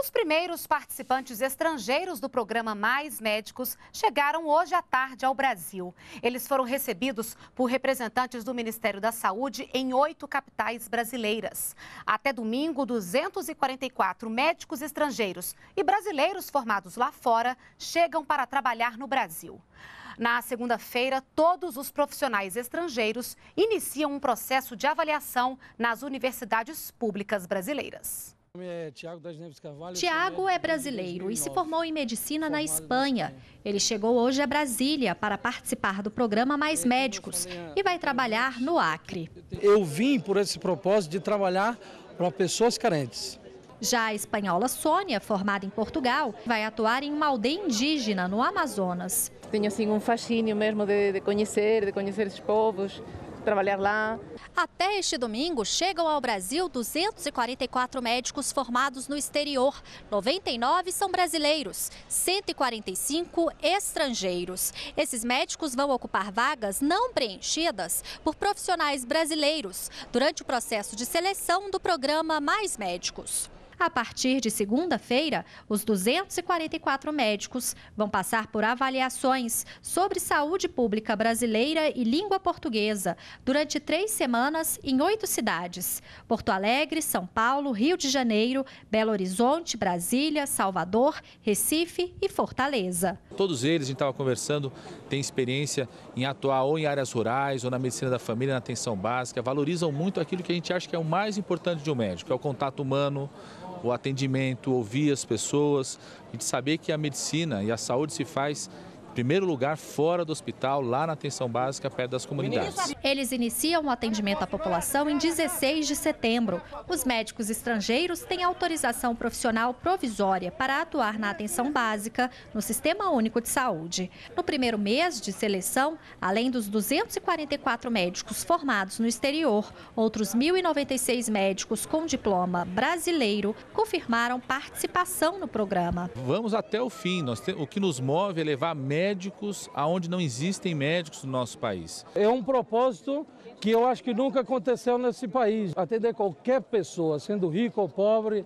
Os primeiros participantes estrangeiros do programa Mais Médicos chegaram hoje à tarde ao Brasil. Eles foram recebidos por representantes do Ministério da Saúde em oito capitais brasileiras. Até domingo, 244 médicos estrangeiros e brasileiros formados lá fora chegam para trabalhar no Brasil. Na segunda-feira, todos os profissionais estrangeiros iniciam um processo de avaliação nas universidades públicas brasileiras. Tiago é brasileiro e se formou em medicina na Espanha. Ele chegou hoje a Brasília para participar do programa Mais Médicos e vai trabalhar no Acre. Eu vim por esse propósito de trabalhar para pessoas carentes. Já a espanhola Sônia, formada em Portugal, vai atuar em uma aldeia indígena no Amazonas. Tenho assim um fascínio mesmo de, de conhecer, de conhecer esses povos, trabalhar lá. Até este domingo, chegam ao Brasil 244 médicos formados no exterior. 99 são brasileiros, 145 estrangeiros. Esses médicos vão ocupar vagas não preenchidas por profissionais brasileiros durante o processo de seleção do programa Mais Médicos. A partir de segunda-feira, os 244 médicos vão passar por avaliações sobre saúde pública brasileira e língua portuguesa durante três semanas em oito cidades: Porto Alegre, São Paulo, Rio de Janeiro, Belo Horizonte, Brasília, Salvador, Recife e Fortaleza. Todos eles, a gente estava conversando, têm experiência em atuar ou em áreas rurais ou na medicina da família, na atenção básica, valorizam muito aquilo que a gente acha que é o mais importante de um médico, é o contato humano, o atendimento, ouvir as pessoas, a gente saber que a medicina e a saúde se faz primeiro lugar fora do hospital, lá na atenção básica, perto das comunidades. Eles iniciam o atendimento à população em 16 de setembro. Os médicos estrangeiros têm autorização profissional provisória para atuar na atenção básica no Sistema Único de Saúde. No primeiro mês de seleção, além dos 244 médicos formados no exterior, outros 1.096 médicos com diploma brasileiro confirmaram participação no programa. Vamos até o fim. Nós, o que nos move é levar médicos médicos aonde não existem médicos no nosso país. É um propósito que eu acho que nunca aconteceu nesse país. Atender qualquer pessoa, sendo rico ou pobre.